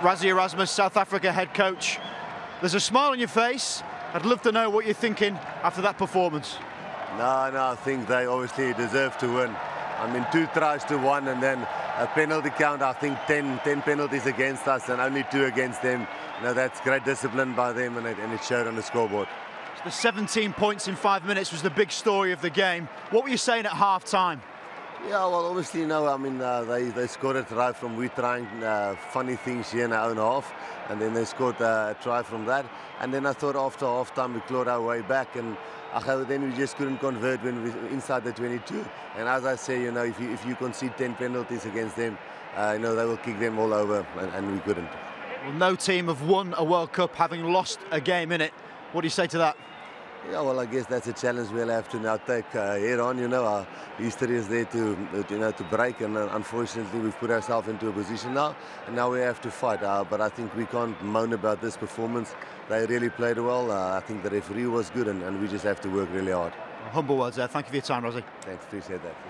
Rassie Erasmus, South Africa head coach. There's a smile on your face. I'd love to know what you're thinking after that performance. No, no, I think they obviously deserve to win. I mean, two tries to one and then a penalty count, I think 10, 10 penalties against us and only two against them. You know, that's great discipline by them and it, and it showed on the scoreboard. The 17 points in five minutes was the big story of the game. What were you saying at half time? Yeah, well, obviously, you know, I mean, uh, they, they scored a try from we trying uh, funny things here in our own half, and then they scored uh, a try from that. And then I thought after half time we clawed our way back, and uh, then we just couldn't convert when we inside the 22. And as I say, you know, if you, if you concede 10 penalties against them, uh, you know, they will kick them all over, and, and we couldn't. Well, no team have won a World Cup having lost a game in it. What do you say to that? Yeah, well, I guess that's a challenge we'll have to now take uh, head on. You know, our history is there to, you know, to break, and uh, unfortunately, we've put ourselves into a position now, and now we have to fight. Uh, but I think we can't moan about this performance. They really played well. Uh, I think the referee was good, and, and we just have to work really hard. Humble words there. Thank you for your time, Rassie. Thanks, appreciate that.